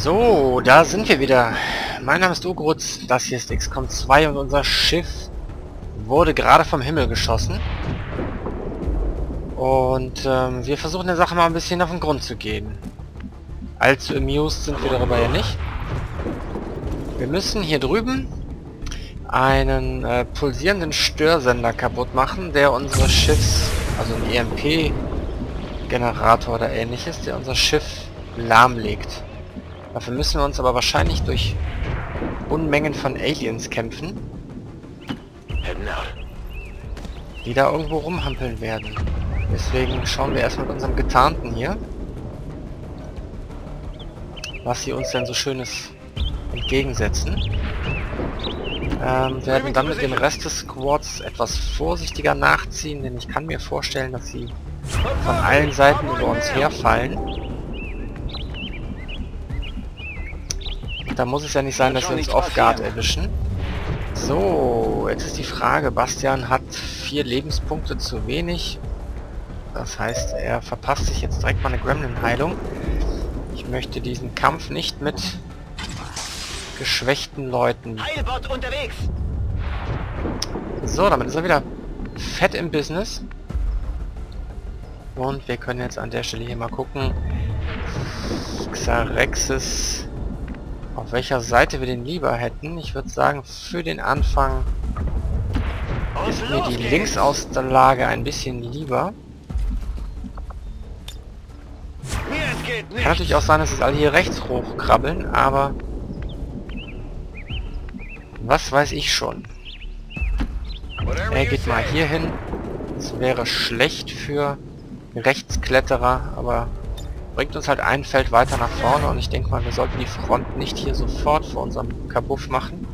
So, da sind wir wieder. Mein Name ist Ugrutz, das hier ist XCOM 2 und unser Schiff wurde gerade vom Himmel geschossen. Und ähm, wir versuchen der Sache mal ein bisschen auf den Grund zu gehen. Allzu amused sind wir darüber ja nicht. Wir müssen hier drüben einen äh, pulsierenden Störsender kaputt machen, der unsere Schiffs, also ein EMP-Generator oder ähnliches, der unser Schiff lahmlegt. Dafür müssen wir uns aber wahrscheinlich durch Unmengen von Aliens kämpfen. Die da irgendwo rumhampeln werden. Deswegen schauen wir erstmal mit unserem Getarnten hier. Was sie uns denn so schönes entgegensetzen. Ähm, werden dann mit dem Rest des Squads etwas vorsichtiger nachziehen, denn ich kann mir vorstellen, dass sie von allen Seiten über uns herfallen. Da muss es ja nicht sein, dass wir uns off-guard erwischen. So, jetzt ist die Frage, Bastian hat vier Lebenspunkte zu wenig. Das heißt, er verpasst sich jetzt direkt mal eine Gremlin-Heilung. Ich möchte diesen Kampf nicht mit geschwächten Leuten. So, damit ist er wieder fett im Business. Und wir können jetzt an der Stelle hier mal gucken. Xarexis auf welcher Seite wir den lieber hätten. Ich würde sagen, für den Anfang ist mir die Linksauslage ein bisschen lieber. Kann natürlich auch sein, dass es alle hier rechts hochkrabbeln, aber was weiß ich schon. Er geht mal hier hin. Das wäre schlecht für Rechtskletterer, aber bringt uns halt ein Feld weiter nach vorne und ich denke mal, wir sollten die Front nicht hier sofort vor unserem Kabuff machen.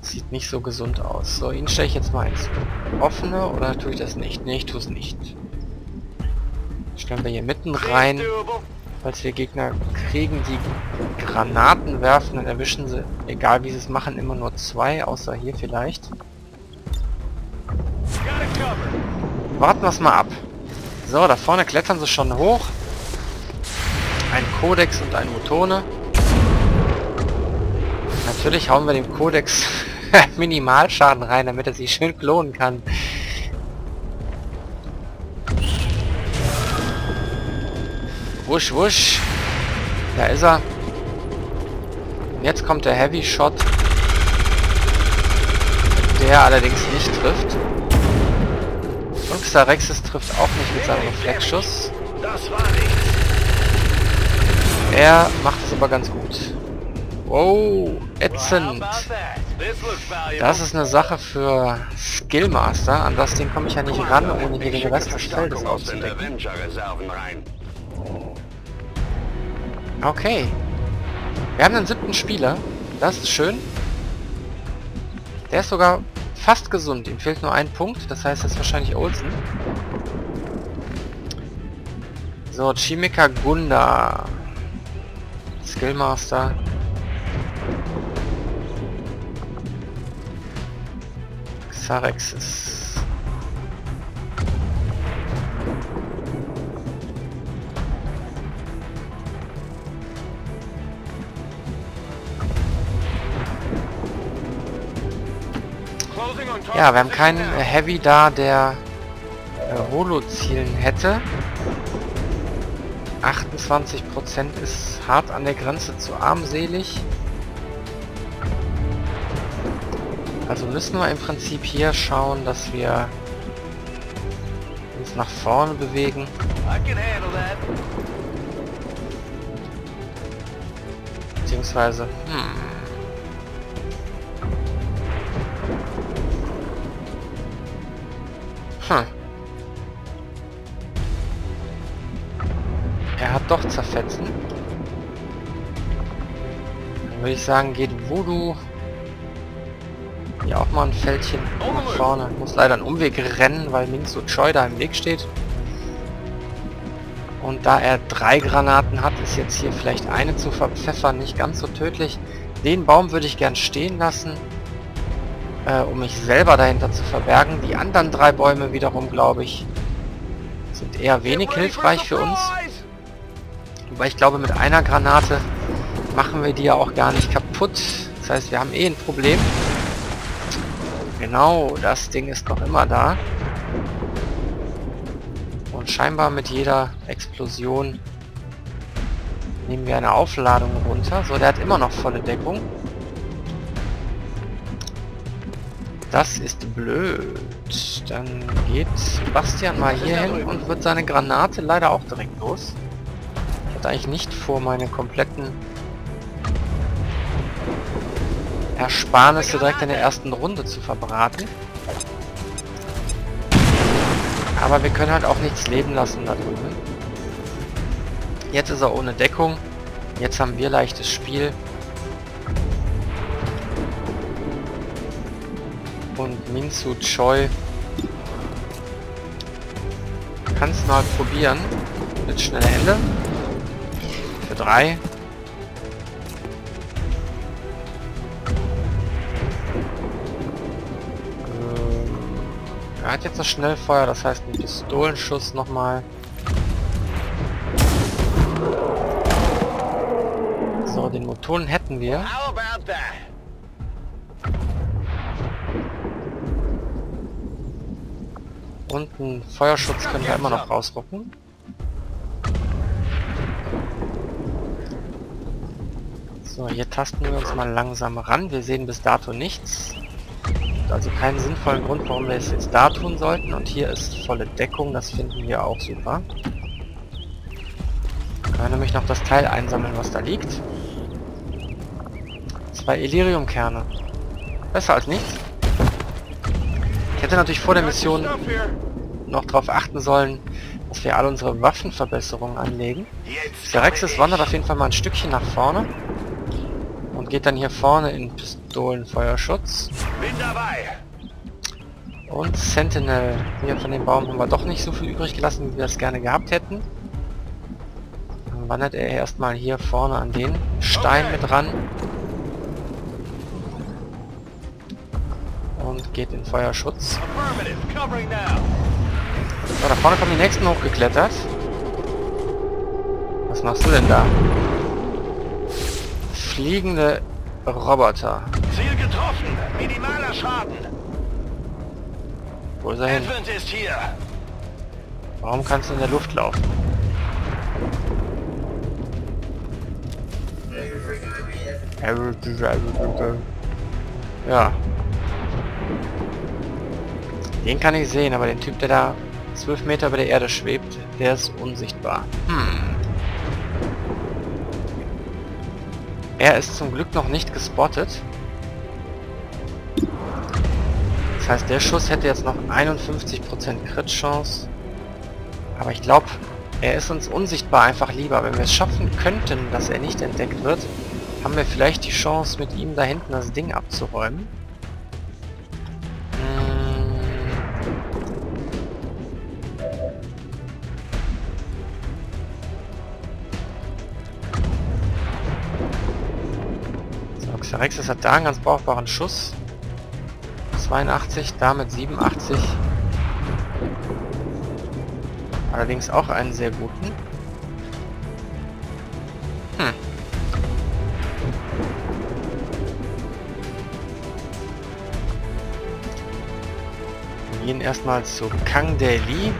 Sieht nicht so gesund aus. So, ihn stelle ich jetzt mal ins offene oder tue ich das nicht? Ne, ich tue es nicht. Stellen wir hier mitten rein. Falls wir Gegner kriegen, die Granaten werfen, dann erwischen sie, egal wie sie es machen, immer nur zwei, außer hier vielleicht. Warten wir es mal ab. So, da vorne klettern sie schon hoch. Ein Codex und ein Mutone. Natürlich hauen wir dem Codex Minimalschaden rein, damit er sich schön klonen kann. Wusch, wusch. Da ist er. Jetzt kommt der Heavy Shot. Der allerdings nicht trifft. Xarexis trifft auch nicht mit seinem Reflexschuss. Er macht es aber ganz gut. Wow, ätzend. Das ist eine Sache für Skillmaster. An das Ding komme ich ja nicht ran, ohne hier den Rest des Feldes auszudecken. Okay. Wir haben einen siebten Spieler. Das ist schön. Der ist sogar fast gesund. Ihm fehlt nur ein Punkt. Das heißt, das ist wahrscheinlich Olsen. So, Chimika Gunda. Skillmaster. Xarexis. Ja, wir haben keinen Heavy da, der äh, Holo-Zielen hätte. 28% ist hart an der Grenze zu armselig. Also müssen wir im Prinzip hier schauen, dass wir uns nach vorne bewegen. Beziehungsweise, Hm. Doch zerfetzen. Dann würde ich sagen, geht Voodoo hier auch mal ein Fältchen nach vorne. Muss leider einen Umweg rennen, weil und Choi da im Weg steht. Und da er drei Granaten hat, ist jetzt hier vielleicht eine zu verpfeffern nicht ganz so tödlich. Den Baum würde ich gern stehen lassen äh, um mich selber dahinter zu verbergen. Die anderen drei Bäume wiederum, glaube ich, sind eher wenig hilfreich für uns. Wobei ich glaube, mit einer Granate machen wir die ja auch gar nicht kaputt. Das heißt, wir haben eh ein Problem. Genau, das Ding ist noch immer da. Und scheinbar mit jeder Explosion nehmen wir eine Aufladung runter. So, der hat immer noch volle Deckung. Das ist blöd. Dann geht Bastian mal hier hin und wird seine Granate leider auch direkt los. Hatte eigentlich nicht vor, meine kompletten Ersparnisse direkt in der ersten Runde zu verbraten. Aber wir können halt auch nichts leben lassen da drüben. Jetzt ist er ohne Deckung. Jetzt haben wir leichtes Spiel. Und Minsu Choi kann es mal probieren. Mit schnelle Ende. Drei. Er hat jetzt das Schnellfeuer, das heißt ein Pistolenschuss nochmal. So, den Motoren hätten wir. Und einen Feuerschutz können wir immer noch rausrucken. So, hier tasten wir uns mal langsam ran. Wir sehen bis dato nichts also keinen sinnvollen Grund, warum wir es jetzt da tun sollten. Und hier ist volle Deckung, das finden wir auch super. Können wir nämlich noch das Teil einsammeln, was da liegt. Zwei Illyrium-Kerne. Besser als nichts. Ich hätte natürlich vor der Mission noch darauf achten sollen, dass wir alle unsere Waffenverbesserungen anlegen. Xerexes wandert auf jeden Fall mal ein Stückchen nach vorne und geht dann hier vorne in Pistolenfeuerschutz. Und Sentinel. Hier von dem Baum haben wir doch nicht so viel übrig gelassen, wie wir es gerne gehabt hätten. Dann wandert er erstmal hier vorne an den Stein okay. mit ran. Und geht in Feuerschutz. So, da vorne kommen die nächsten hochgeklettert. Was machst du denn da? Fliegende Roboter. Ziel getroffen. Minimaler Schaden. Wo ist er hin? ist hier. Warum kannst du in der Luft laufen? Ja. Den kann ich sehen, aber den Typ, der da 12 Meter über der Erde schwebt, der ist unsichtbar. Hm. Er ist zum Glück noch nicht gespottet. Das heißt, der Schuss hätte jetzt noch 51% Crit-Chance. Aber ich glaube, er ist uns unsichtbar einfach lieber. Wenn wir es schaffen könnten, dass er nicht entdeckt wird, haben wir vielleicht die Chance, mit ihm da hinten das Ding abzuräumen. Xerexes hat da einen ganz brauchbaren Schuss. 82, damit 87. Allerdings auch einen sehr guten. Hm. Wir gehen erstmal zu Kang Daily.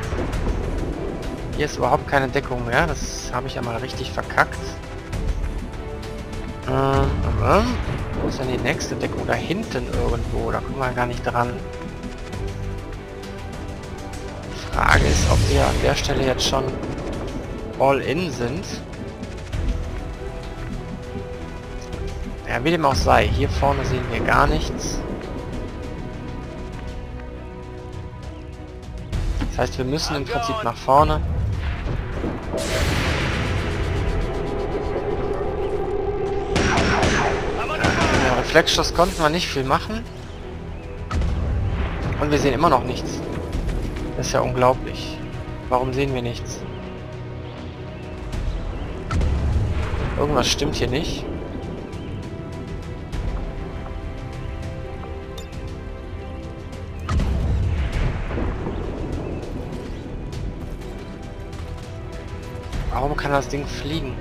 Hier ist überhaupt keine Deckung mehr. Das habe ich einmal richtig verkackt. Ähm, ähm, ist denn die nächste Deckung? Da hinten irgendwo. Da kommen wir gar nicht dran. Frage ist, ob wir an der Stelle jetzt schon all in sind. Ja, wie dem auch sei. Hier vorne sehen wir gar nichts. Das heißt, wir müssen im Prinzip nach vorne. Reflexschuss konnten wir nicht viel machen. Und wir sehen immer noch nichts. Das ist ja unglaublich. Warum sehen wir nichts? Irgendwas stimmt hier nicht. kann das Ding fliegen.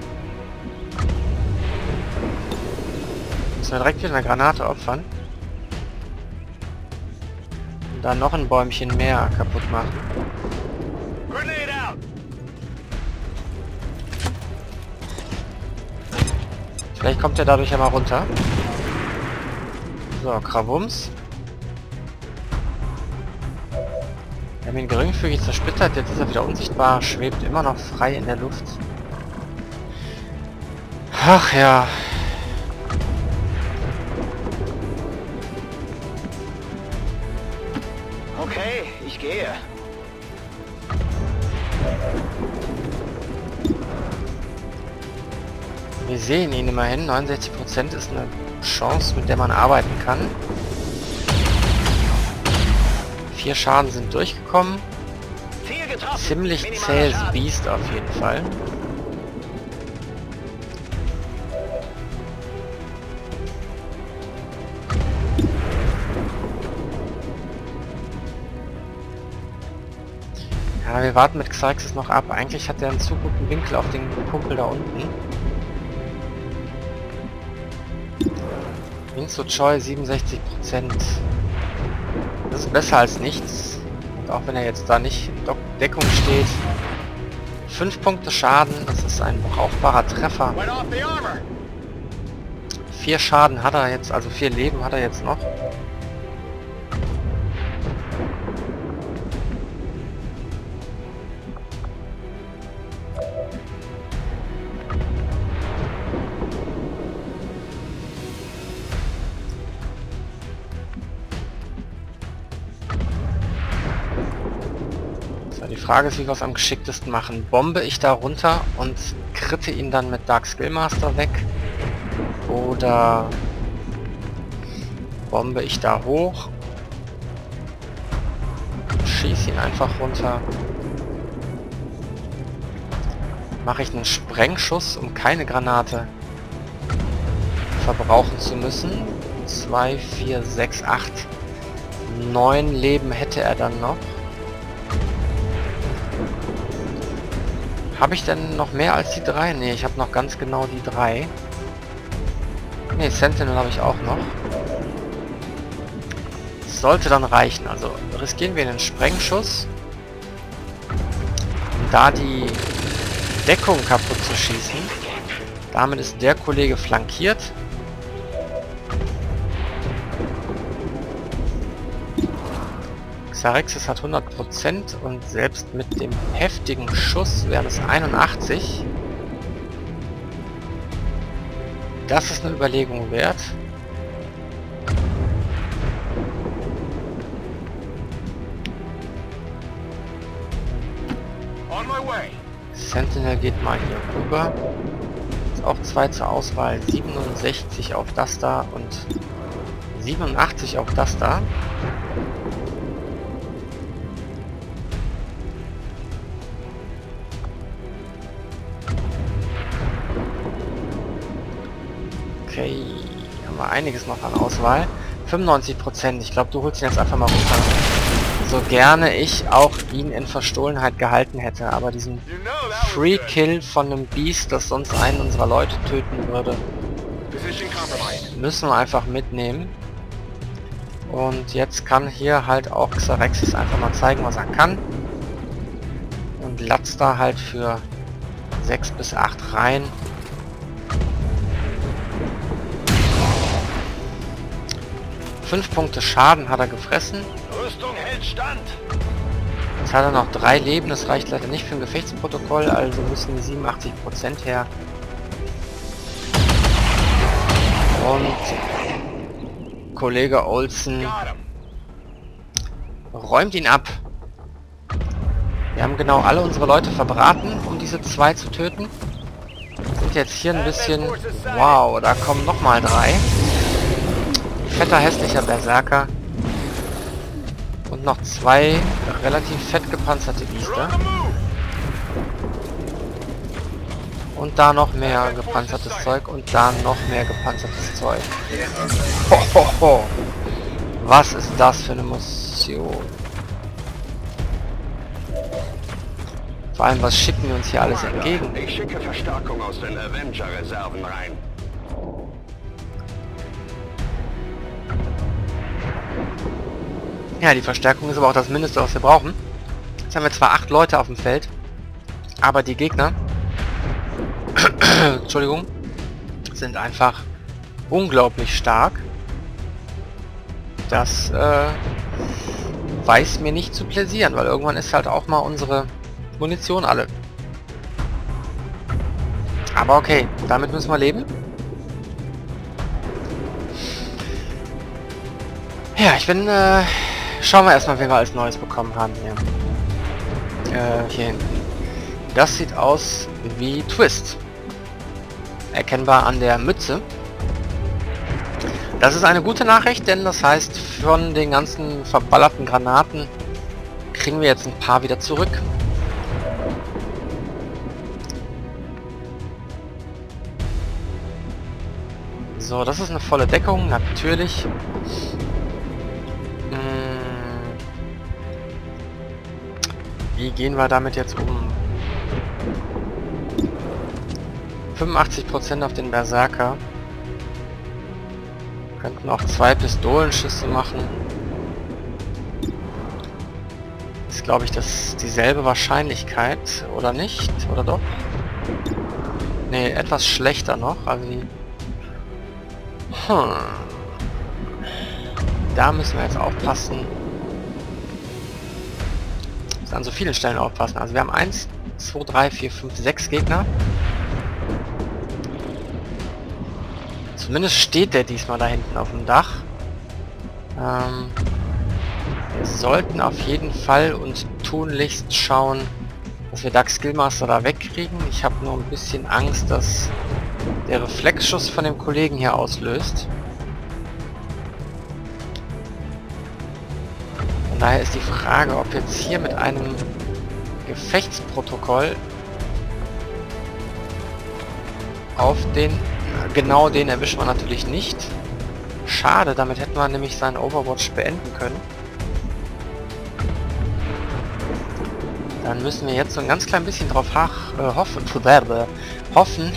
Müssen wir direkt wieder eine Granate opfern. Und dann noch ein Bäumchen mehr kaputt machen. Vielleicht kommt er dadurch ja mal runter. So, Krawums. Wir haben ihn geringfügig zersplittert, jetzt ist er wieder unsichtbar, schwebt immer noch frei in der Luft. Ach ja. Okay, ich gehe. Wir sehen ihn immerhin. 69% ist eine Chance, mit der man arbeiten kann. Vier Schaden sind durchgekommen. Ziemlich zähes. Biest auf jeden Fall. Wir warten mit Xerxes noch ab. Eigentlich hat er einen zu guten Winkel auf den Kumpel da unten. Inso Choi 67%. Das ist besser als nichts. Und auch wenn er jetzt da nicht in Deckung steht. 5 Punkte Schaden, das ist ein brauchbarer Treffer. Went off the armor. 4 Schaden hat er jetzt, also 4 Leben hat er jetzt noch. Frage ist, wie wir es am geschicktesten machen. Bombe ich da runter und kritte ihn dann mit Dark Skillmaster weg? Oder bombe ich da hoch? Schieß ihn einfach runter. Mache ich einen Sprengschuss, um keine Granate verbrauchen zu müssen. 2, 4, 6, 8, 9 Leben hätte er dann noch. Habe ich denn noch mehr als die drei? Ne, ich habe noch ganz genau die drei. Ne, Sentinel habe ich auch noch. Sollte dann reichen. Also riskieren wir einen Sprengschuss. Um da die Deckung kaputt zu schießen. Damit ist der Kollege flankiert. Xarexis hat 100% und selbst mit dem heftigen Schuss wären es 81. Das ist eine Überlegung wert. Sentinel geht mal hier rüber. Ist auch zwei zur Auswahl. 67 auf das da und 87 auf das da. Einiges noch an Auswahl. 95%, ich glaube du holst ihn jetzt einfach mal runter. So gerne ich auch ihn in Verstohlenheit gehalten hätte, aber diesen You know that was Free good. Kill von einem Beast, das sonst einen unserer Leute töten würde, müssen wir einfach mitnehmen. Und jetzt kann hier halt auch Xerexis einfach mal zeigen, was er kann. Und latzt da halt für 6 bis 8 rein. Fünf Punkte Schaden hat er gefressen. Rüstung hält stand. Jetzt hat er noch drei Leben, das reicht leider nicht für ein Gefechtsprotokoll, also müssen die 87% her. Und Kollege Olsen räumt ihn ab. Wir haben genau alle unsere Leute verbraten, um diese zwei zu töten. Sind jetzt hier ein bisschen... Wow, da kommen nochmal drei. Fetter, hässlicher Berserker. Und noch zwei relativ fett gepanzerte Biester. Und da noch mehr gepanzertes Zeug und da noch mehr gepanzertes Zeug. Ho, ho, ho. Was ist das für eine Mission? Vor allem, was schicken wir uns hier alles entgegen? Ich schicke Verstärkung aus den Avenger-Reserven rein. Ja, die Verstärkung ist aber auch das Mindeste, was wir brauchen. Jetzt haben wir zwar acht Leute auf dem Feld, aber die Gegner, Entschuldigung, sind einfach unglaublich stark. Das äh, weiß mir nicht zu pläsieren, weil irgendwann ist halt auch mal unsere Munition alle. Aber okay, damit müssen wir leben. Ja, ich bin, äh, schauen wir erstmal, wen wir als Neues bekommen haben hier. Äh, hier hinten. Das sieht aus wie Twist. Erkennbar an der Mütze. Das ist eine gute Nachricht, denn das heißt, von den ganzen verballerten Granaten kriegen wir jetzt ein paar wieder zurück. So, das ist eine volle Deckung, natürlich. Wie gehen wir damit jetzt um? 85% auf den Berserker. Könnten auch zwei Pistolenschüsse machen. Ist glaube ich das dieselbe Wahrscheinlichkeit, oder nicht? Oder doch? Ne, etwas schlechter noch. Also die hm. Da müssen wir jetzt aufpassen. Müssen an so vielen Stellen aufpassen. Also wir haben 1, 2, 3, 4, 5, 6 Gegner. Zumindest steht der diesmal da hinten auf dem Dach. Ähm, wir sollten auf jeden Fall und tunlichst schauen, dass wir Dark Skillmaster da wegkriegen. Ich habe nur ein bisschen Angst, dass der Reflexschuss von dem Kollegen hier auslöst. Daher ist die Frage, ob jetzt hier mit einem Gefechtsprotokoll auf den genau den erwischen wir natürlich nicht. Schade, damit hätten wir nämlich seinen Overwatch beenden können. Dann müssen wir jetzt so ein ganz klein bisschen drauf äh, hoffen, hoffen,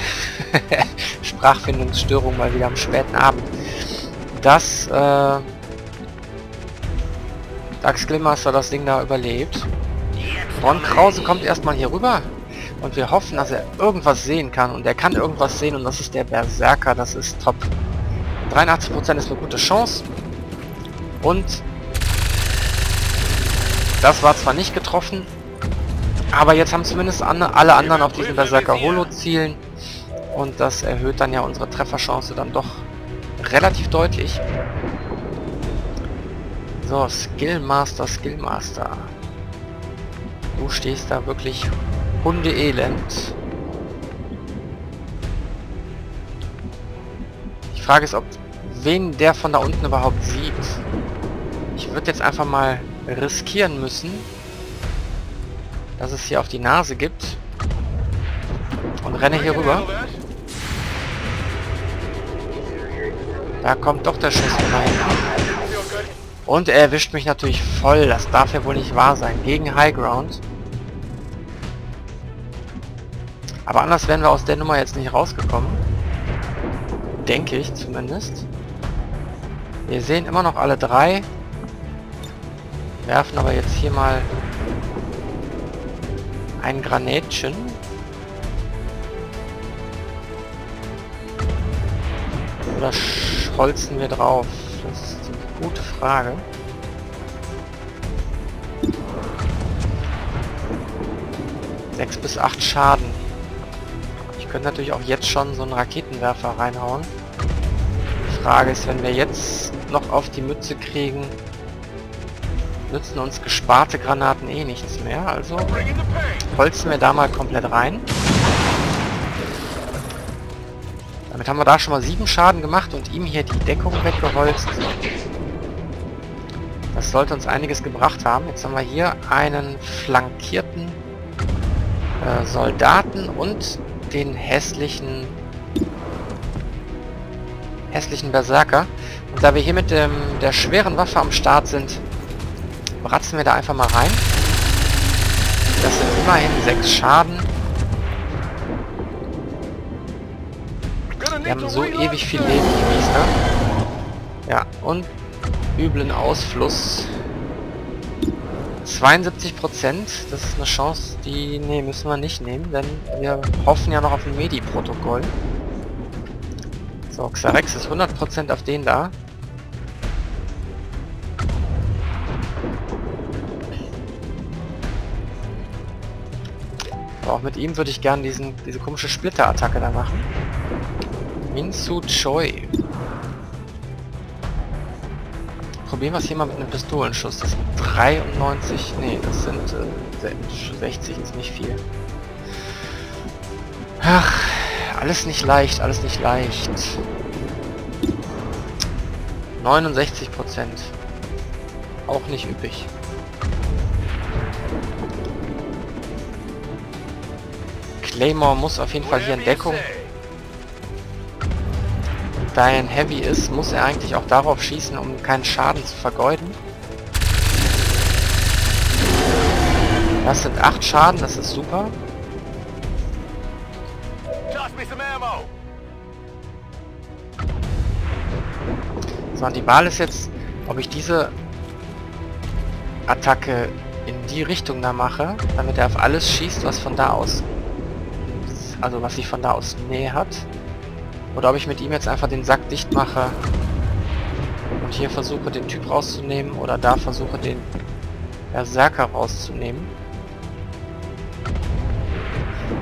Sprachfindungsstörung mal wieder am späten Abend, dass äh, Dax Glimmaster das Ding da überlebt. Ron Krause kommt erstmal hier rüber und wir hoffen, dass er irgendwas sehen kann und er kann irgendwas sehen und das ist der Berserker, das ist top. 83% ist eine gute Chance und das war zwar nicht getroffen, aber jetzt haben zumindest alle anderen auf diesen Berserker Holo zielen und das erhöht dann ja unsere Trefferchance dann doch relativ deutlich. So, Skillmaster, Skillmaster. Du stehst da wirklich Hundeelend. Die Frage ist, ob wen der von da unten überhaupt sieht. Ich würde jetzt einfach mal riskieren müssen, dass es hier auf die Nase gibt. Und renne hier rüber. Da kommt doch der Schuss rein. Und er erwischt mich natürlich voll. Das darf ja wohl nicht wahr sein. Gegen High Ground. Aber anders wären wir aus der Nummer jetzt nicht rausgekommen. Denke ich zumindest. Wir sehen immer noch alle drei. Werfen aber jetzt hier mal ein Granätchen. Oder scholzen wir drauf? Gute Frage. Sechs bis acht Schaden. Ich könnte natürlich auch jetzt schon so einen Raketenwerfer reinhauen. Die Frage ist, wenn wir jetzt noch auf die Mütze kriegen, nützen uns gesparte Granaten eh nichts mehr. Also holzen wir da mal komplett rein. Damit haben wir da schon mal sieben Schaden gemacht und ihm hier die Deckung weggeholzt. Das sollte uns einiges gebracht haben. Jetzt haben wir hier einen flankierten äh, Soldaten und den hässlichen hässlichen Berserker. Und da wir hier mit dem, der schweren Waffe am Start sind, bratzen wir da einfach mal rein. Das sind immerhin 6 Schaden. Die haben so ewig viel Leben, die Biester. Ja, und üblen Ausfluss. 72 Prozent, das ist eine Chance, die nee, müssen wir nicht nehmen, denn wir hoffen ja noch auf ein Medi-Protokoll. So, Xarex ist 100 Prozent auf den da. Auch mit ihm würde ich gerne diesen diese komische Splitter-Attacke da machen. Minsu Choi. Probieren wir es hier mal mit einem Pistolenschuss. Das sind 93, nee, das sind äh, 60 ist nicht viel. Ach, alles nicht leicht, alles nicht leicht. 69 Prozent. Auch nicht üppig. Claymore muss auf jeden Fall hier in Deckung da er ein Heavy ist, muss er eigentlich auch darauf schießen, um keinen Schaden zu vergeuden. Das sind 8 Schaden, das ist super. So, und die Wahl ist jetzt, ob ich diese Attacke in die Richtung da mache, damit er auf alles schießt, was von da aus, also was sich von da aus Nähe hat. Oder ob ich mit ihm jetzt einfach den Sack dicht mache und hier versuche den Typ rauszunehmen oder da versuche den Berserker rauszunehmen.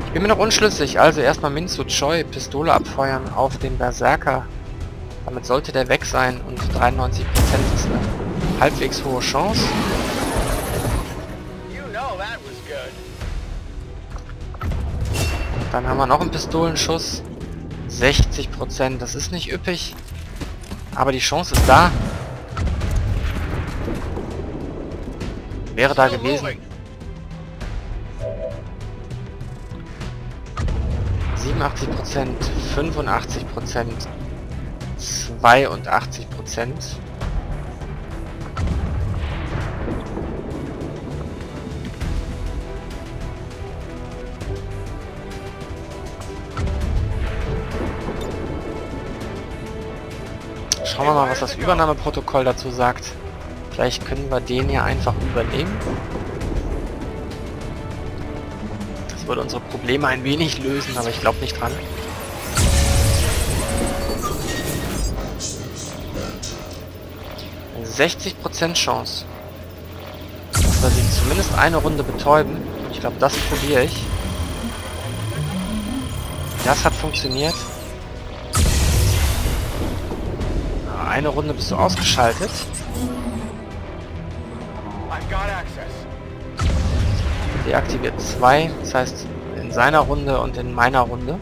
Ich bin mir noch unschlüssig, also erstmal Minzu Choi Pistole abfeuern auf den Berserker. Damit sollte der weg sein und 93% ist eine halbwegs hohe Chance. Dann haben wir noch einen Pistolenschuss. 60 Prozent, das ist nicht üppig. Aber die Chance ist da. Wäre da gewesen. 87 Prozent, 85 Prozent, 82 Prozent. Was das Übernahmeprotokoll dazu sagt. Vielleicht können wir den hier einfach übernehmen. Das würde unsere Probleme ein wenig lösen, aber ich glaube nicht dran. Eine 60% Chance. Dass wir sie zumindest eine Runde betäuben. Ich glaube, das probiere ich. Das hat funktioniert. Eine Runde bist du ausgeschaltet. Deaktiviert zwei, das heißt in seiner Runde und in meiner Runde.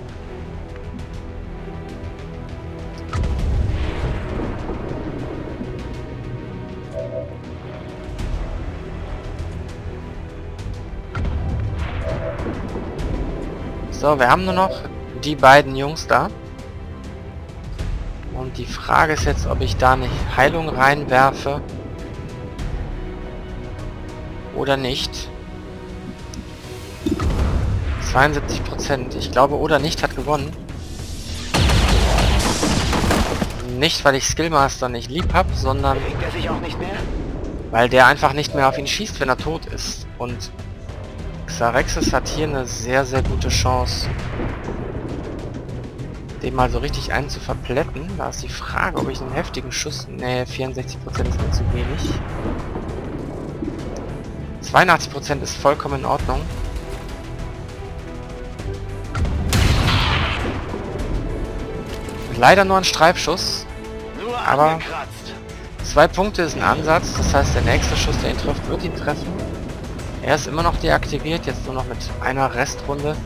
So, wir haben nur noch die beiden Jungs da. Und die Frage ist jetzt, ob ich da nicht Heilung reinwerfe. Oder nicht. 72 Prozent. Ich glaube, oder nicht hat gewonnen. Nicht, weil ich Skillmaster nicht lieb habe, sondern weil der einfach nicht mehr auf ihn schießt, wenn er tot ist. Und Xarexis hat hier eine sehr, sehr gute Chance, den mal so richtig einen zu verplätten. Da ist die Frage, ob ich einen heftigen Schuss... Ne, 64% ist mir zu wenig. 82% ist vollkommen in Ordnung. Leider nur ein Streifschuss. Aber zwei Punkte ist ein Ansatz. Das heißt, der nächste Schuss, der ihn trifft, wird ihn treffen. Er ist immer noch deaktiviert, jetzt nur noch mit einer Restrunde.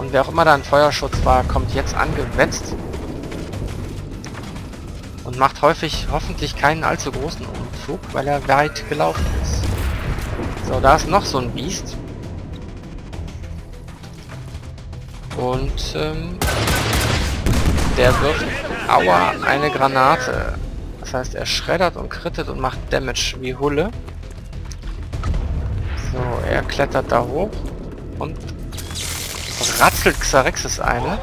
Und wer auch immer da ein Feuerschutz war, kommt jetzt angewetzt. Und macht häufig hoffentlich keinen allzu großen Umflug, weil er weit gelaufen ist. So, da ist noch so ein Biest. Und ähm, der wirft Aua eine Granate. Das heißt, er schreddert und krittet und macht Damage wie Hulle. So, er klettert da hoch und ratzelt Xarexis eine.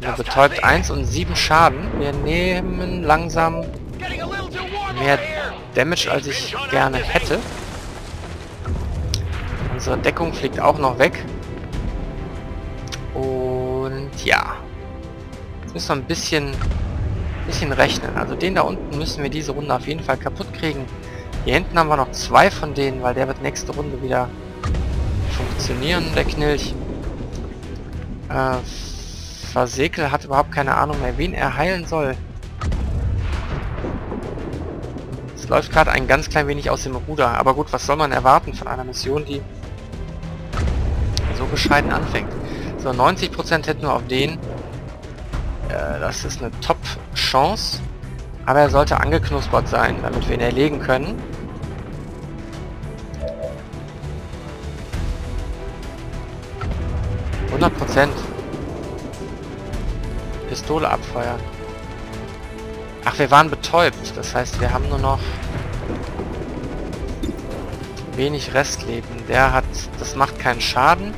Er betäubt 1 und 7 Schaden. Wir nehmen langsam mehr Damage, als ich gerne hätte. Unsere Deckung fliegt auch noch weg. Und ja. Jetzt müssen wir ein bisschen, bisschen rechnen. Also den da unten müssen wir diese Runde auf jeden Fall kaputt kriegen. Hier hinten haben wir noch zwei von denen, weil der wird nächste Runde wieder funktionieren, der Knilch. Äh, Versekel hat überhaupt keine Ahnung mehr, wen er heilen soll. Es läuft gerade ein ganz klein wenig aus dem Ruder. Aber gut, was soll man erwarten von einer Mission, die so bescheiden anfängt? So, 90% hätten wir auf den. Äh, das ist eine Top-Chance. Aber er sollte angeknuspert sein, damit wir ihn erlegen können. Prozent. Pistole abfeuern. Ach, wir waren betäubt. Das heißt, wir haben nur noch wenig Restleben. Der hat... Das macht keinen Schaden.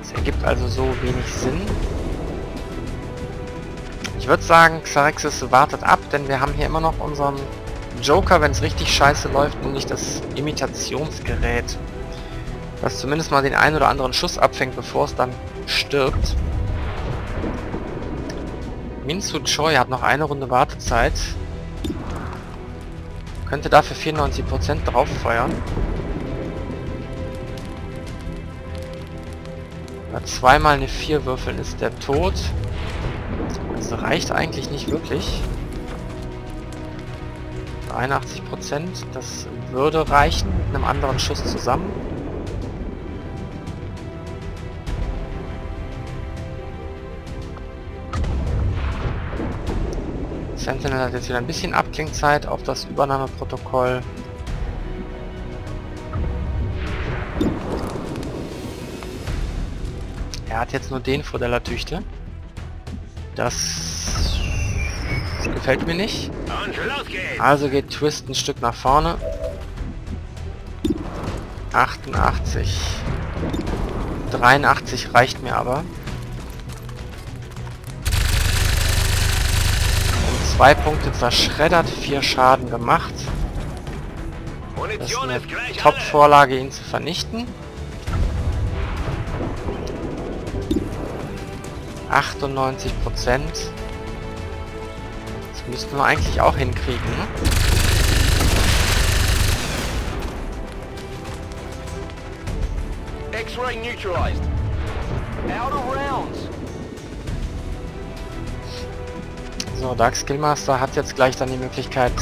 Das ergibt also so wenig Sinn. Ich würde sagen, Xarexis wartet ab, denn wir haben hier immer noch unseren Joker, wenn es richtig scheiße läuft, nämlich das Imitationsgerät. Was zumindest mal den einen oder anderen Schuss abfängt, bevor es dann stirbt. Minsu Choi hat noch eine Runde Wartezeit. Könnte dafür 94% drauf feuern. Ja, zweimal eine 4 würfeln ist der tot. Das reicht eigentlich nicht wirklich. 81%, das würde reichen mit einem anderen Schuss zusammen. Sentinel hat jetzt wieder ein bisschen Abklingzeit auf das Übernahmeprotokoll. Er hat jetzt nur den vor der Latüchte. Das gefällt mir nicht. Also geht Twist ein Stück nach vorne. 88. 83 reicht mir aber. Zwei Punkte zerschreddert, vier Schaden gemacht. Das ist eine. Top-Vorlage, ihn zu vernichten. 98 Prozent. Das müssten wir eigentlich auch hinkriegen. X-ray neutralized. Out of rounds. So, Dark Skillmaster hat jetzt gleich dann die Möglichkeit,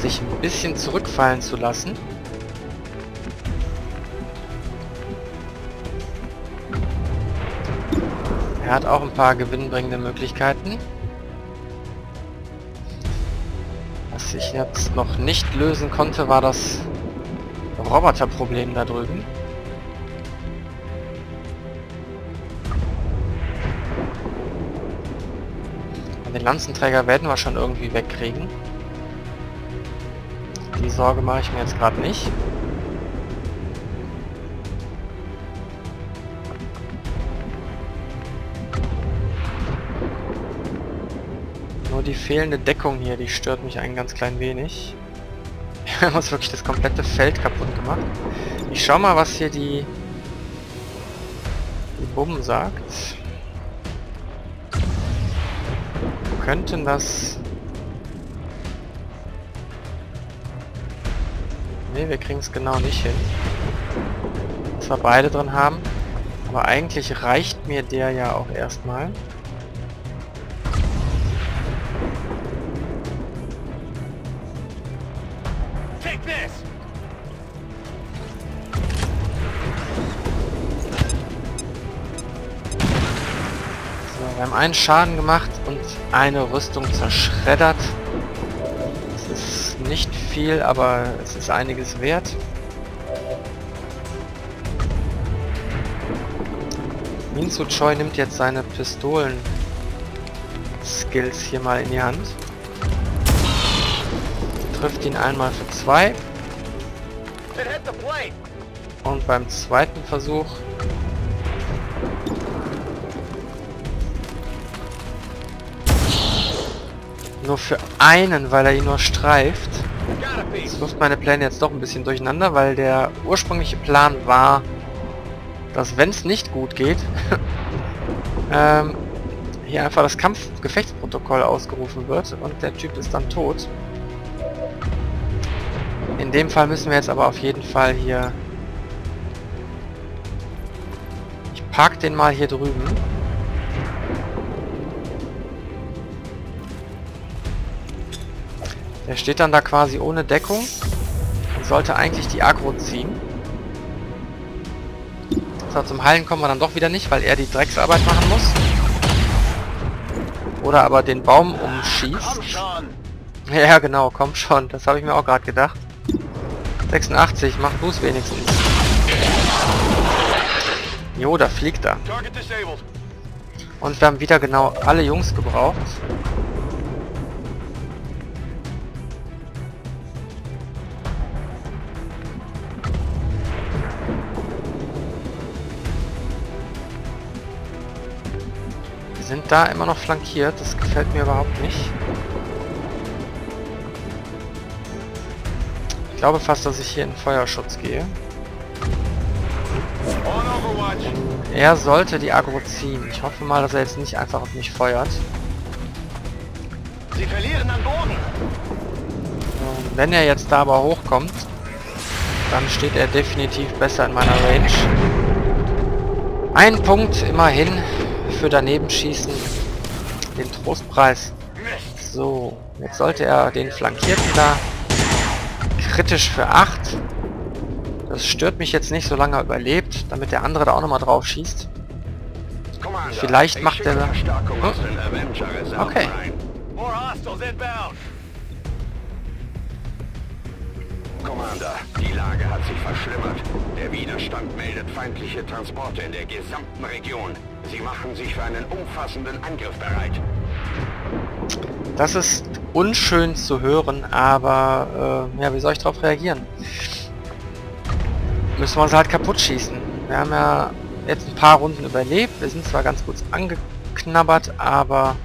sich ein bisschen zurückfallen zu lassen. Er hat auch ein paar gewinnbringende Möglichkeiten. Was ich jetzt noch nicht lösen konnte, war das Roboterproblem da drüben. Den Lanzenträger werden wir schon irgendwie wegkriegen. Die Sorge mache ich mir jetzt gerade nicht. Nur die fehlende Deckung hier, die stört mich ein ganz klein wenig. Wir haben uns wirklich das komplette Feld kaputt gemacht. Ich schau mal, was hier die, die Bumm sagt. Könnten das... Ne, wir kriegen es genau nicht hin. Dass wir beide drin haben. Aber eigentlich reicht mir der ja auch erstmal. So, wir haben einen Schaden gemacht eine Rüstung zerschreddert. Das ist nicht viel, aber es ist einiges wert. Minzu Choi nimmt jetzt seine Pistolen Skills hier mal in die Hand. Trifft ihn einmal für zwei. Und beim zweiten Versuch nur für einen, weil er ihn nur streift. Das wirft meine Pläne jetzt doch ein bisschen durcheinander, weil der ursprüngliche Plan war, dass wenn es nicht gut geht, ähm, hier einfach das Kampfgefechtsprotokoll ausgerufen wird und der Typ ist dann tot. In dem Fall müssen wir jetzt aber auf jeden Fall hier... Ich park den mal hier drüben. Der steht dann da quasi ohne Deckung und sollte eigentlich die Agro ziehen. So, zum Heilen kommen wir dann doch wieder nicht, weil er die Drecksarbeit machen muss. Oder aber den Baum umschießt. Komm schon. Ja, genau, komm schon. Das habe ich mir auch gerade gedacht. 86, mach du's wenigstens. Jo, da fliegt er. Und wir haben wieder genau alle Jungs gebraucht. Sind da immer noch flankiert, das gefällt mir überhaupt nicht. Ich glaube fast, dass ich hier in Feuerschutz gehe. Er sollte die Agro ziehen. Ich hoffe mal, dass er jetzt nicht einfach auf mich feuert. Sie verlieren an Boden. Ähm, Wenn er jetzt da aber hochkommt, dann steht er definitiv besser in meiner Range. Ein Punkt immerhin für daneben schießen. Den Trostpreis. So, jetzt sollte er den Flankierten da kritisch für 8. Das stört mich jetzt nicht, solange er überlebt, damit der andere da auch nochmal drauf schießt. Vielleicht ich macht er- Hm? Okay. Commander, die Lage hat sich verschlimmert. Der Widerstand meldet feindliche Transporte in der gesamten Region. Sie machen sich für einen umfassenden Angriff bereit. Das ist unschön zu hören, aber äh, ja, wie soll ich darauf reagieren? Müssen wir uns halt kaputt schießen. Wir haben ja jetzt ein paar Runden überlebt. Wir sind zwar ganz gut angeknabbert, aber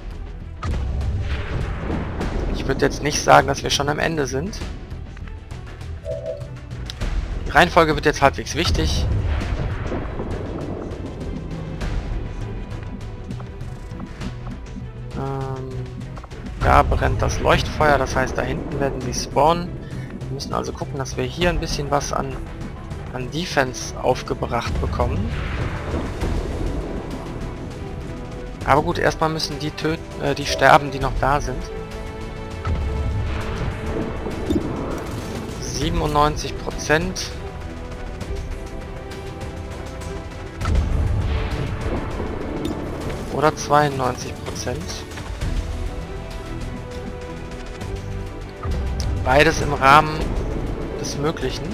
ich würde jetzt nicht sagen, dass wir schon am Ende sind. Die Reihenfolge wird jetzt halbwegs wichtig. Da brennt das Leuchtfeuer, das heißt da hinten werden sie spawnen. Wir müssen also gucken, dass wir hier ein bisschen was an, an Defense aufgebracht bekommen. Aber gut, erstmal müssen die töten, äh, die sterben, die noch da sind. 97 Prozent. Oder 92 Prozent. Beides im Rahmen des Möglichen.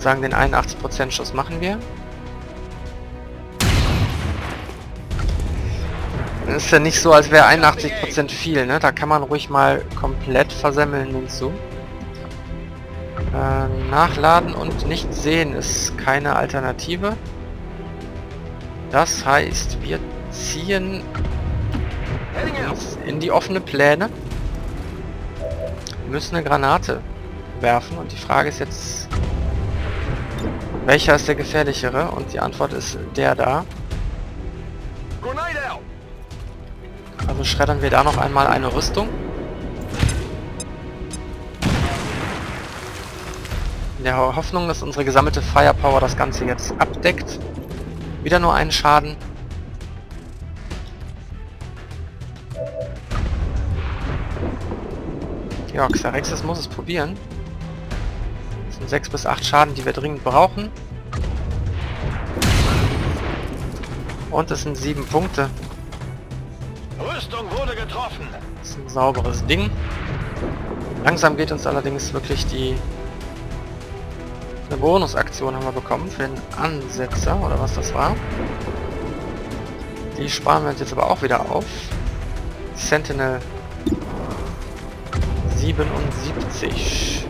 Sagen, den 81% Schuss machen wir. Ist ja nicht so, als wäre 81% viel, ne? Da kann man ruhig mal komplett versemmeln hinzu. Äh, nachladen und nicht sehen ist keine Alternative. Das heißt, wir ziehen in die offene Pläne. Wir müssen eine Granate werfen und die Frage ist jetzt, welcher ist der gefährlichere? Und die Antwort ist der da. Also schreddern wir da noch einmal eine Rüstung. In der Hoffnung, dass unsere gesammelte Firepower das Ganze jetzt abdeckt. Wieder nur einen Schaden. Ja, Xerexes muss es probieren. Das sind 6 bis 8 Schaden, die wir dringend brauchen. Und es sind 7 Punkte. Rüstung wurde getroffen. Das ist ein sauberes Ding. Langsam geht uns allerdings wirklich die... Eine Bonusaktion haben wir bekommen für den Ansetzer, oder was das war. Die sparen wir uns jetzt aber auch wieder auf. Sentinel 77.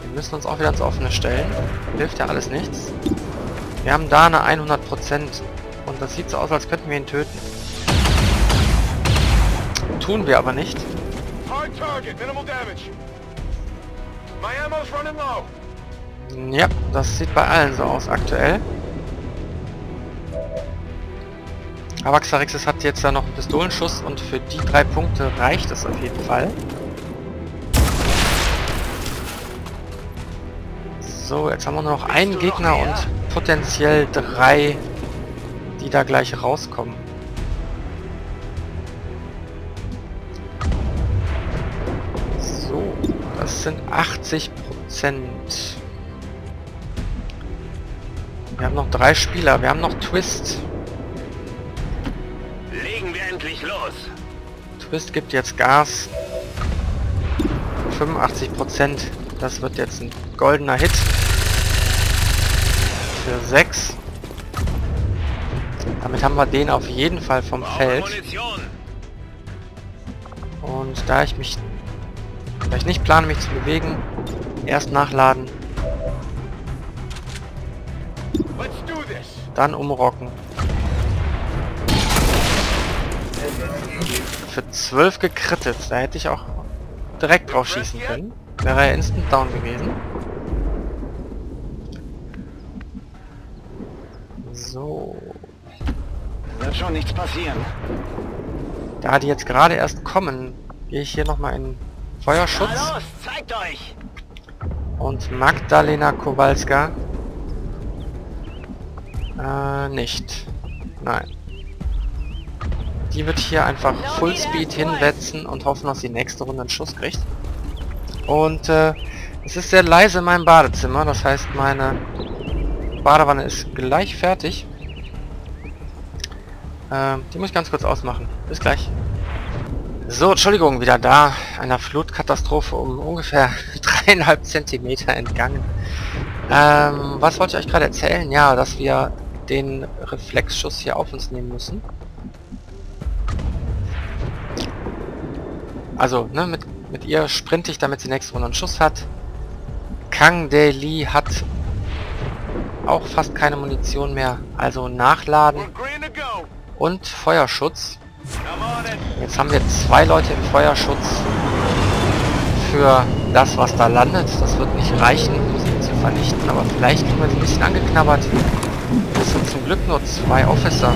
Wir müssen uns auch wieder ins Offene stellen. Hilft ja alles nichts. Wir haben da eine 100% und das sieht so aus, als könnten wir ihn töten. Tun wir aber nicht. Ja, das sieht bei allen so aus aktuell. Aber Xarixis hat jetzt da noch einen Pistolenschuss und für die drei Punkte reicht es auf jeden Fall. So, jetzt haben wir nur noch einen Gegner und potenziell drei, die da gleich rauskommen. 80 Prozent. Wir haben noch drei Spieler. Wir haben noch Twist. Legen wir endlich los. Twist gibt jetzt Gas. 85 Prozent. Das wird jetzt ein goldener Hit. Für 6. Damit haben wir den auf jeden Fall vom Feld. Und da ich mich... Da ich nicht plane, mich zu bewegen, erst nachladen. Dann umrocken. Für 12 gekrittet. Da hätte ich auch direkt drauf schießen können. Wäre er instant down gewesen. So. Wird schon nichts passieren. Da die jetzt gerade erst kommen, gehe ich hier nochmal in Feuerschutz. Na los, zeigt euch! Und Magdalena Kowalska. Äh, nicht. Nein. Die wird hier einfach Fullspeed hinwetzen und hoffen, dass sie nächste Runde einen Schuss kriegt. Und äh, es ist sehr leise in meinem Badezimmer, das heißt meine Badewanne ist gleich fertig. Äh, die muss ich ganz kurz ausmachen. Bis gleich. So, Entschuldigung, wieder da. Einer Flutkatastrophe um ungefähr dreieinhalb Zentimeter entgangen. Ähm, was wollte ich euch gerade erzählen? Ja, dass wir den Reflexschuss hier auf uns nehmen müssen. Also, ne, mit mit ihr sprinte ich, damit sie nächste Runde einen Schuss hat. Kang De Li hat auch fast keine Munition mehr. Also nachladen und Feuerschutz. Jetzt haben wir zwei Leute im Feuerschutz für das, was da landet. Das wird nicht reichen, um sie zu vernichten, aber vielleicht kriegen wir sie ein bisschen angeknabbert. Es sind zum Glück nur zwei Officer.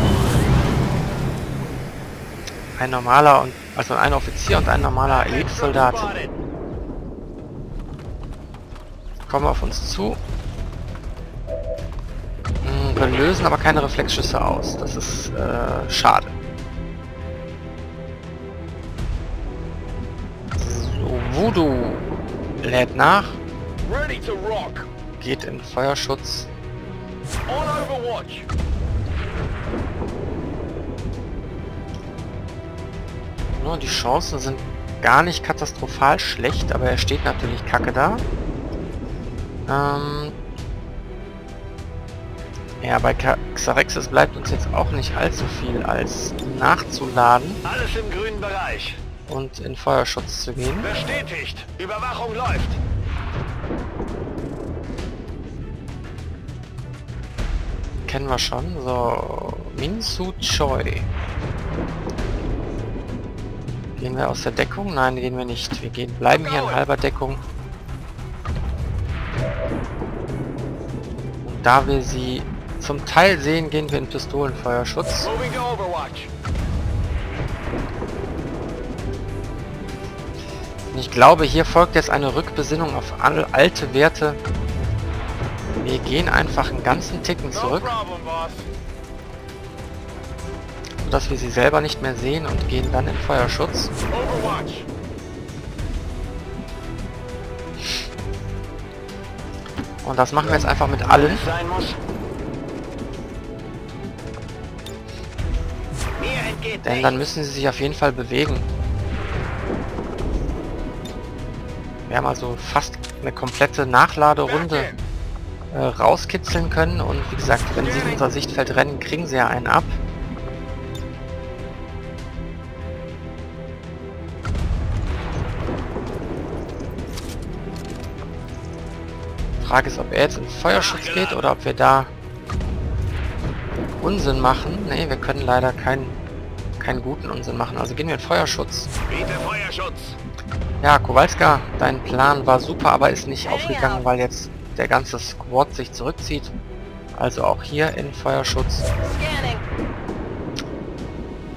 Ein normaler und also ein Offizier und ein normaler Elite-Soldat. Kommen auf uns zu. Hm, wir lösen aber keine Reflexschüsse aus. Das ist äh, schade. Voodoo lädt nach. Geht in Feuerschutz. Nur die Chancen sind gar nicht katastrophal schlecht, aber er steht natürlich kacke da. Ähm ja, bei Xarexis bleibt uns jetzt auch nicht allzu viel als nachzuladen. Alles im grünen Bereich. Und in Feuerschutz zu gehen. Bestätigt. Überwachung läuft. Kennen wir schon. So, Minsu Choi. Gehen wir aus der Deckung? Nein, gehen wir nicht. Wir gehen, bleiben hier in halber Deckung. Und da wir sie zum Teil sehen, gehen wir in Pistolenfeuerschutz. Und ich glaube, hier folgt jetzt eine Rückbesinnung auf alte Werte. Wir gehen einfach einen ganzen Ticken zurück dass wir sie selber nicht mehr sehen und gehen dann in Feuerschutz. Und das machen wir jetzt einfach mit allen. Denn dann müssen sie sich auf jeden Fall bewegen. Wir haben also fast eine komplette Nachladerunde äh, rauskitzeln können. Und wie gesagt, wenn sie in unser Sichtfeld rennen, kriegen sie ja einen ab. Frage ist, ob er jetzt in Feuerschutz geht oder ob wir da Unsinn machen. Ne, wir können leider keinen keinen guten Unsinn machen. Also gehen wir in Feuerschutz. Feuerschutz. Ja, Kowalska, dein Plan war super, aber ist nicht aufgegangen, weil jetzt der ganze Squad sich zurückzieht. Also auch hier in Feuerschutz.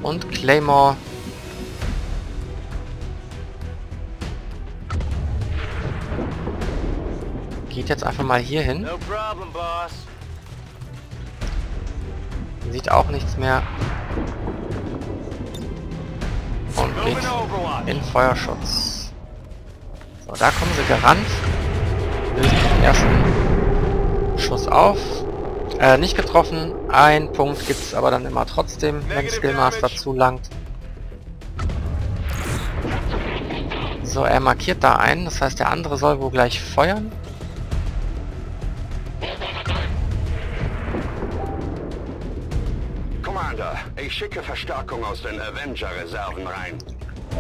Und Claymore geht jetzt einfach mal hier hin. Sieht auch nichts mehr. Und geht in Feuerschutz. So, da kommen sie gerannt. Lösen den ersten Schuss auf. Äh, nicht getroffen. Ein Punkt gibt es aber dann immer trotzdem, wenn Skillmaster zulangt. So, er markiert da einen. Das heißt, der andere soll wohl gleich feuern. Ich schicke Verstärkung aus den Avenger-Reserven rein.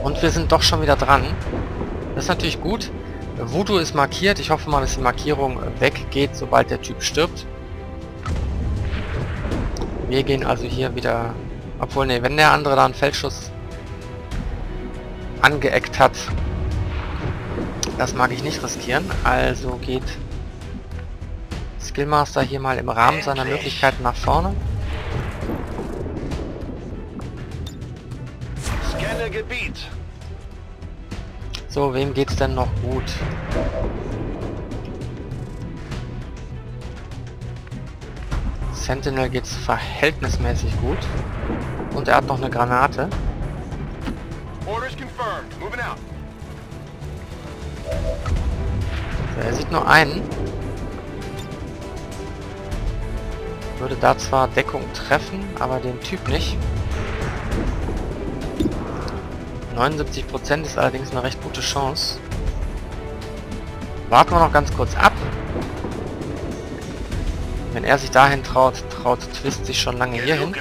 Und wir sind doch schon wieder dran. Das ist natürlich gut. Voodoo ist markiert. Ich hoffe mal, dass die Markierung weggeht, sobald der Typ stirbt. Wir gehen also hier wieder... Obwohl, ne, wenn der andere da einen Feldschuss angeeckt hat, das mag ich nicht riskieren. Also geht Skillmaster hier mal im Rahmen seiner Möglichkeiten nach vorne. Gebiet. So, wem geht's denn noch gut? Sentinel geht's verhältnismäßig gut. Und er hat noch eine Granate. So, er sieht nur einen. Würde da zwar Deckung treffen, aber den Typ nicht. 79% ist allerdings eine recht gute Chance. Warten wir noch ganz kurz ab. Wenn er sich dahin traut, traut Twist sich schon lange hier hin.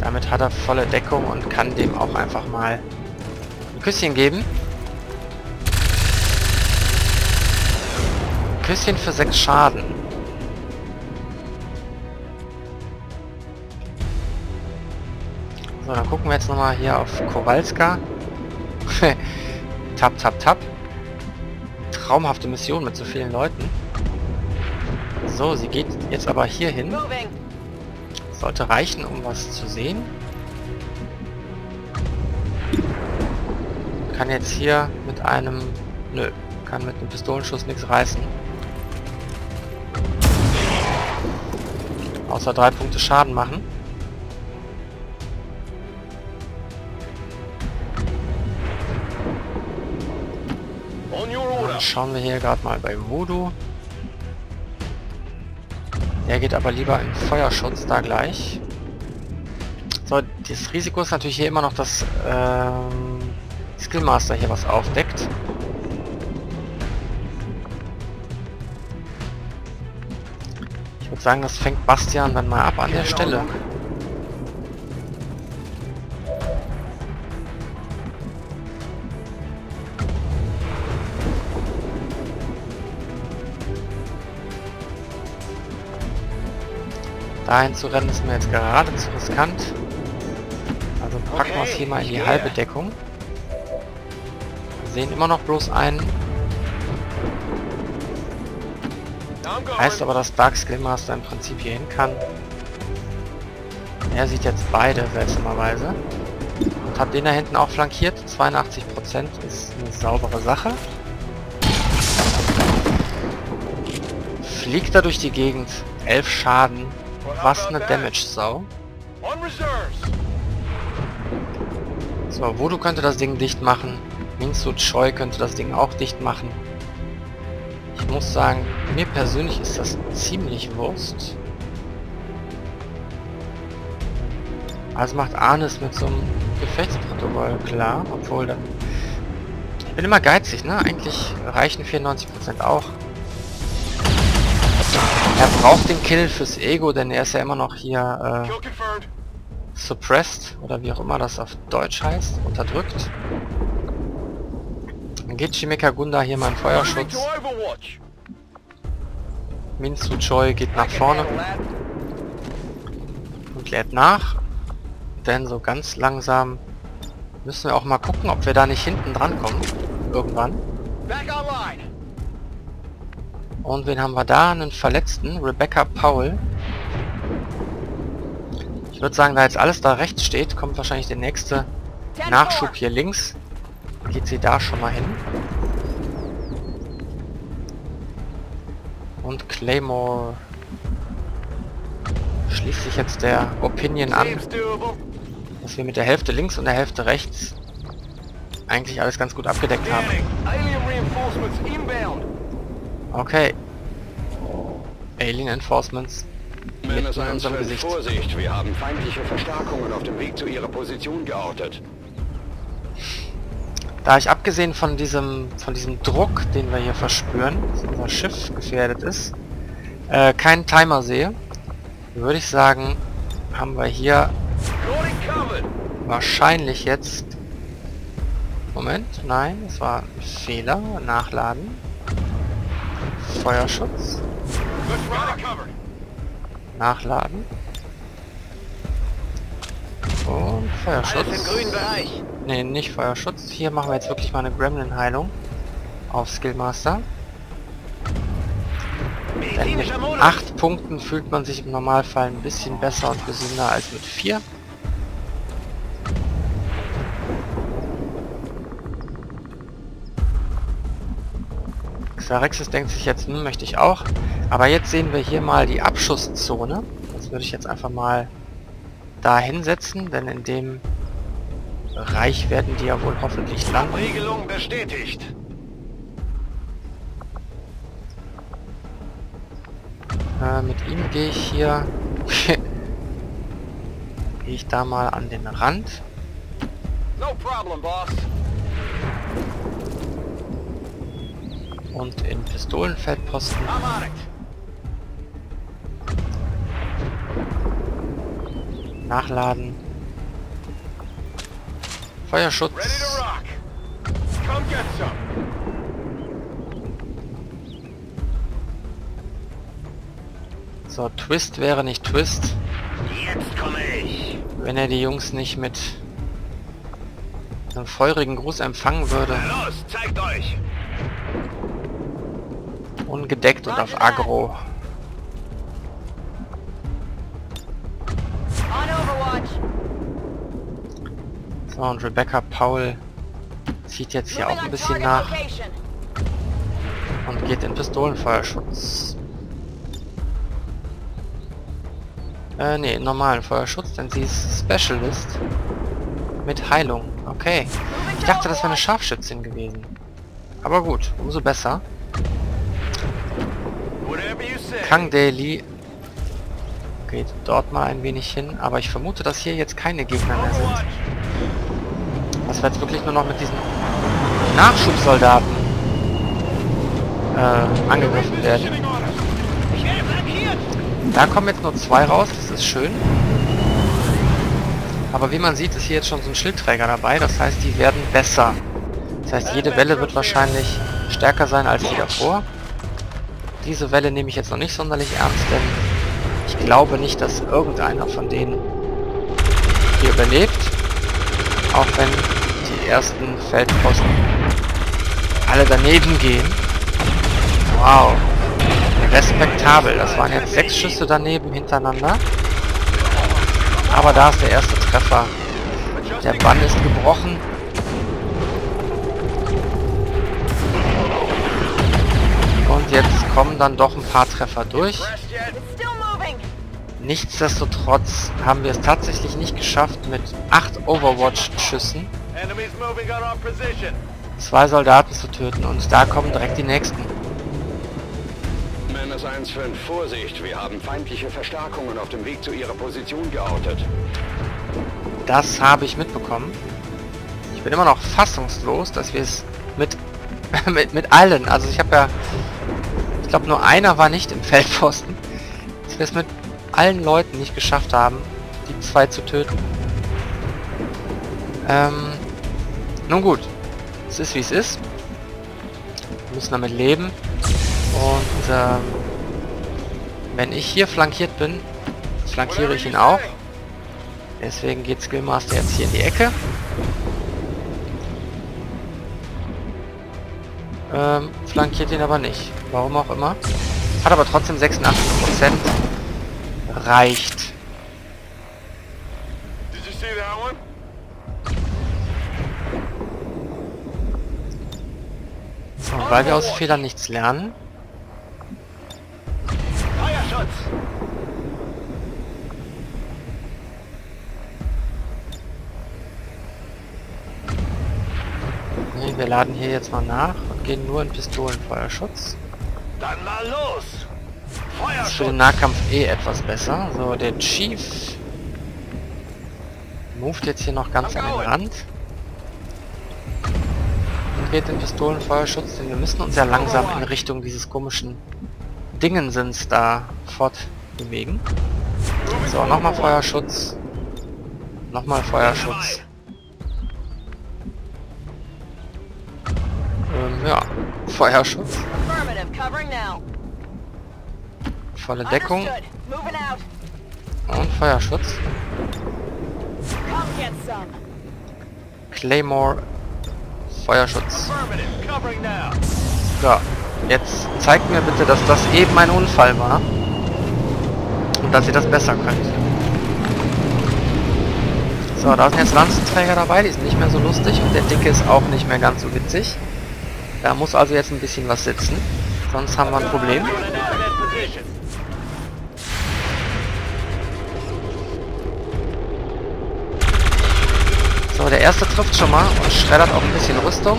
Damit hat er volle Deckung und kann dem auch einfach mal ein Küsschen geben. Küsschen für 6 Schaden. So, dann gucken wir jetzt nochmal hier auf Kowalska. tap, tap, tap. Traumhafte Mission mit so vielen Leuten. So, sie geht jetzt aber hier hin. Sollte reichen, um was zu sehen. Kann jetzt hier mit einem... Nö, kann mit einem Pistolenschuss nichts reißen. Außer drei Punkte Schaden machen. Schauen wir hier gerade mal bei Voodoo. Der geht aber lieber in Feuerschutz da gleich. So, das Risiko ist natürlich hier immer noch, dass ähm, Skillmaster hier was aufdeckt. Ich würde sagen, das fängt Bastian dann mal ab an der Stelle. Dahin zu rennen ist mir jetzt gerade zu riskant. Also packen wir es hier mal in die halbe Deckung. Wir sehen immer noch bloß einen. Heißt aber, dass Dark Skillmaster im Prinzip hier hin kann. Er sieht jetzt beide seltsamerweise. Und hat den da hinten auch flankiert. 82% ist eine saubere Sache. Fliegt er durch die Gegend. 11 Schaden. Was eine Damage-Sau. So, Voodoo könnte das Ding dicht machen. Minsu Choi könnte das Ding auch dicht machen. Ich muss sagen, mir persönlich ist das ziemlich Wurst. Also macht Arnes mit so einem Gefechtsprotokoll klar, obwohl dann... Ich bin immer geizig, ne? Eigentlich reichen 94% auch. Er braucht den Kill fürs Ego, denn er ist ja immer noch hier äh, suppressed, oder wie auch immer das auf Deutsch heißt, unterdrückt. Dann geht Shimeka Gunda hier mal in Feuerschutz. Minzu Choi geht nach vorne und lädt nach. Denn so ganz langsam müssen wir auch mal gucken, ob wir da nicht hinten dran kommen. Irgendwann. Und wen haben wir da? Einen Verletzten, Rebecca Powell. Ich würde sagen, da jetzt alles da rechts steht, kommt wahrscheinlich der nächste Nachschub hier links. Geht sie da schon mal hin. Und Claymore schließt sich jetzt der Opinion an, dass wir mit der Hälfte links und der Hälfte rechts eigentlich alles ganz gut abgedeckt haben. Okay. Alien Enforcements mitten in unserem Gesicht. Vorsicht, wir haben feindliche Verstärkungen auf dem Weg zu ihrer Position geortet. Da ich abgesehen von diesem von diesem Druck, den wir hier verspüren, dass unser Schiff gefährdet ist, äh, keinen Timer sehe, würde ich sagen, haben wir hier wahrscheinlich jetzt... Moment, nein, es war ein Fehler. Nachladen. Feuerschutz. Nachladen. Und Feuerschutz. Ne, nicht Feuerschutz. Hier machen wir jetzt wirklich mal eine Gremlin-Heilung. Auf Skillmaster. Denn mit 8 Punkten fühlt man sich im Normalfall ein bisschen besser und gesünder als mit 4. Xarexis denkt sich jetzt, hm, möchte ich auch. Aber jetzt sehen wir hier mal die Abschusszone. Das würde ich jetzt einfach mal da hinsetzen, denn in dem Bereich werden die ja wohl hoffentlich landen. Regelung bestätigt. Äh, mit ihm gehe ich hier... gehe ich da mal an den Rand. No problem, boss. Und in Pistolenfeldposten. Nachladen. Feuerschutz. So, Twist wäre nicht Twist. Jetzt komme ich. Wenn er die Jungs nicht mit einem feurigen Gruß empfangen würde. Los, zeigt euch. Ungedeckt und auf Agro. So, und Rebecca Paul zieht jetzt hier auch ein bisschen nach und geht in Pistolenfeuerschutz. Äh, nee, normalen Feuerschutz, denn sie ist Specialist mit Heilung. Okay. Ich dachte, das wäre eine Scharfschützin gewesen. Aber gut, umso besser. Kang Daily geht dort mal ein wenig hin, aber ich vermute, dass hier jetzt keine Gegner mehr sind. Dass wir jetzt wirklich nur noch mit diesen Nachschubsoldaten äh, angegriffen werden. Da kommen jetzt nur zwei raus, das ist schön. Aber wie man sieht, ist hier jetzt schon so ein Schildträger dabei, das heißt, die werden besser. Das heißt, jede Welle wird wahrscheinlich stärker sein als die davor. Diese Welle nehme ich jetzt noch nicht sonderlich ernst, denn ich glaube nicht, dass irgendeiner von denen hier überlebt. Auch wenn die ersten Feldposten alle daneben gehen. Wow. Respektabel. Das waren jetzt sechs Schüsse daneben hintereinander. Aber da ist der erste Treffer. Der Bann ist gebrochen. Jetzt kommen dann doch ein paar Treffer durch. Nichtsdestotrotz haben wir es tatsächlich nicht geschafft mit acht Overwatch-Schüssen zwei Soldaten zu töten und da kommen direkt die nächsten. Menace 1-5, Vorsicht, wir haben feindliche Verstärkungen auf dem Weg zu ihrer Position geortet. Das habe ich mitbekommen. Ich bin immer noch fassungslos, dass wir es mit, mit, mit allen, also ich habe ja, glaube nur einer war nicht im Feldposten, wir es mit allen Leuten nicht geschafft haben, die zwei zu töten. Ähm, nun gut, es ist wie es ist. Wir müssen damit leben. Und ähm, wenn ich hier flankiert bin, flankiere ich ihn auch. Deswegen geht Skillmaster jetzt hier in die Ecke. Ähm, flankiert ihn aber nicht. Warum auch immer. Hat aber trotzdem 86%. Reicht. So, weil wir aus Fehlern nichts lernen. Nee, wir laden hier jetzt mal nach und gehen nur in Pistolenfeuerschutz. Dann mal los! Ist für den Nahkampf eh etwas besser. So, der Chief moved jetzt hier noch ganz an den Rand. Und geht in Pistolenfeuerschutz, denn wir müssen uns ja langsam in Richtung dieses komischen Dingensens da fortbewegen. So, nochmal Feuerschutz. Nochmal Feuerschutz. Ähm, ja, Feuerschutz. Volle Deckung. Und Feuerschutz. Claymore. Feuerschutz. So, jetzt zeigt mir bitte, dass das eben ein Unfall war. Und dass ihr das besser könnt. So, da sind jetzt Lanzenträger dabei, die sind nicht mehr so lustig und der Dicke ist auch nicht mehr ganz so witzig. Da muss also jetzt ein bisschen was sitzen, sonst haben wir ein Problem. So, der erste trifft schon mal und schreddert auch ein bisschen Rüstung.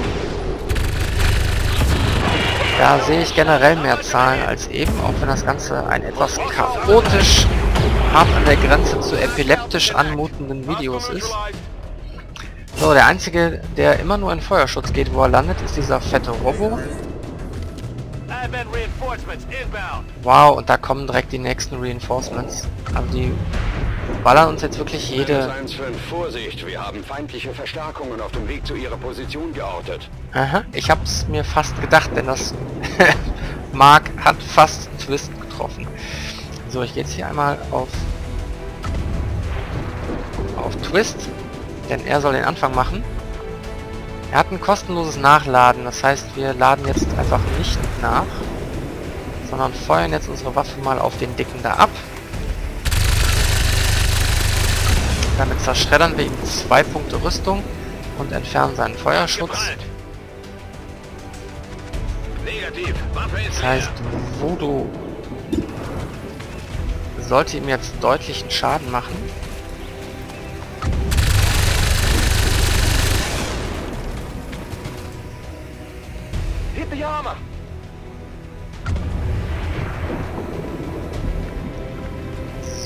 Da sehe ich generell mehr Zahlen als eben, auch wenn das Ganze ein etwas chaotisch, hart an der Grenze zu epileptisch anmutenden Videos ist. So, der einzige, der immer nur in Feuerschutz geht, wo er landet, ist dieser fette Robo. Wow, und da kommen direkt die nächsten Reinforcements. Aber die ballern uns jetzt wirklich jede... Vorsicht, wir haben feindliche Verstärkungen auf dem Weg zu ihrer Position geortet. Aha, ich hab's mir fast gedacht, denn das Mark hat fast Twist getroffen. So, ich gehe jetzt hier einmal auf auf Twist denn er soll den Anfang machen. Er hat ein kostenloses Nachladen, das heißt, wir laden jetzt einfach nicht nach, sondern feuern jetzt unsere Waffe mal auf den Dicken da ab. Damit zerschreddern wir ihm zwei Punkte Rüstung und entfernen seinen Feuerschutz. Das heißt, Voodoo sollte ihm jetzt deutlichen Schaden machen.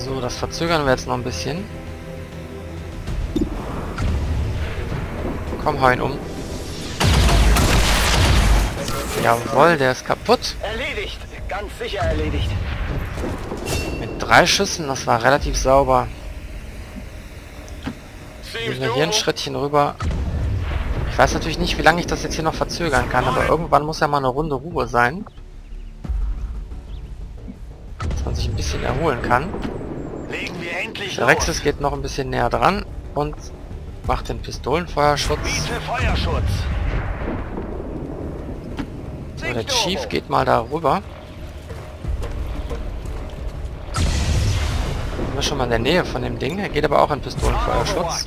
So, das verzögern wir jetzt noch ein bisschen. Komm, hau ihn um. Jawohl, der ist kaputt. Erledigt, ganz sicher erledigt. Mit drei Schüssen, das war relativ sauber. Gehen wir hier ein Schrittchen rüber. Ich weiß natürlich nicht, wie lange ich das jetzt hier noch verzögern kann, aber irgendwann muss ja mal eine Runde Ruhe sein. Dass man sich ein bisschen erholen kann. Der Rexus geht noch ein bisschen näher dran und macht den Pistolenfeuerschutz. So, der Chief geht mal darüber. Sind wir schon mal in der Nähe von dem Ding. Er geht aber auch in Pistolenfeuerschutz.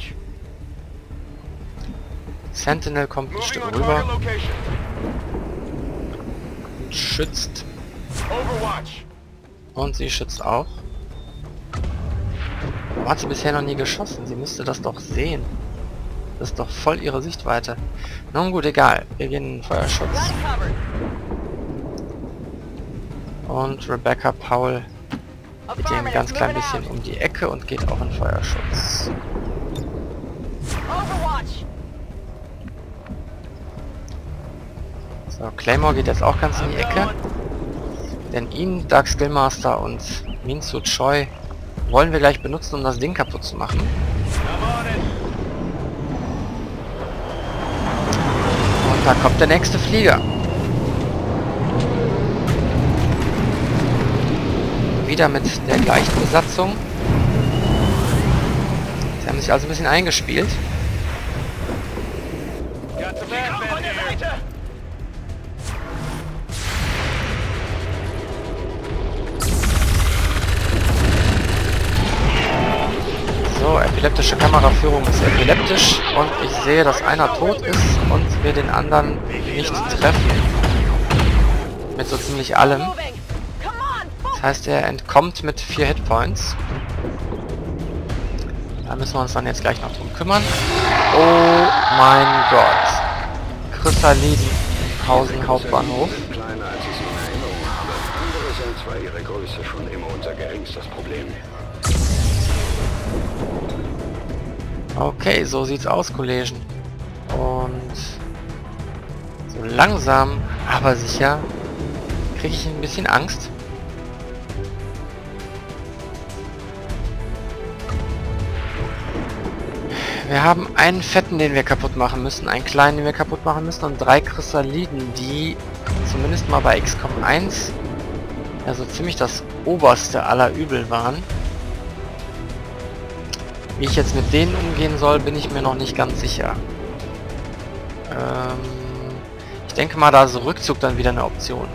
Sentinel kommt ein Stück rüber. Schützt. Und sie schützt auch. Warum hat sie bisher noch nie geschossen? Sie müsste das doch sehen. Das ist doch voll ihre Sichtweite. Nun gut, egal. Wir gehen in den Feuerschutz. Und Rebecca Paul geht hier ein ganz klein bisschen um die Ecke und geht auch in Feuerschutz. So, Claymore geht jetzt auch ganz in die Ecke. Denn ihn, Dark Skillmaster und Minsu Choi wollen wir gleich benutzen, um das Ding kaputt zu machen. Und da kommt der nächste Flieger. Wieder mit der gleichen Besatzung. Sie haben sich also ein bisschen eingespielt. So, epileptische Kameraführung ist epileptisch und ich sehe, dass einer tot ist und wir den anderen nicht treffen. Mit so ziemlich allem. Das heißt, er entkommt mit vier Hitpoints. Da müssen wir uns dann jetzt gleich noch drum kümmern. Oh mein Gott. Chryssalidenhausen Hauptbahnhof. Kleiner als sie in Erinnerung habe. Andere sind zwar ihre Größe schon immer unser geringstes Problem. Okay, so sieht's aus, Kollegen. Und so langsam, aber sicher, kriege ich ein bisschen Angst. Wir haben einen fetten, den wir kaputt machen müssen, einen kleinen, den wir kaputt machen müssen und drei Chrysaliden, die zumindest mal bei XCOM 1 also ziemlich das oberste aller Übel waren. Wie ich jetzt mit denen umgehen soll, bin ich mir noch nicht ganz sicher. Ähm, ich denke mal, da ist Rückzug dann wieder eine Option.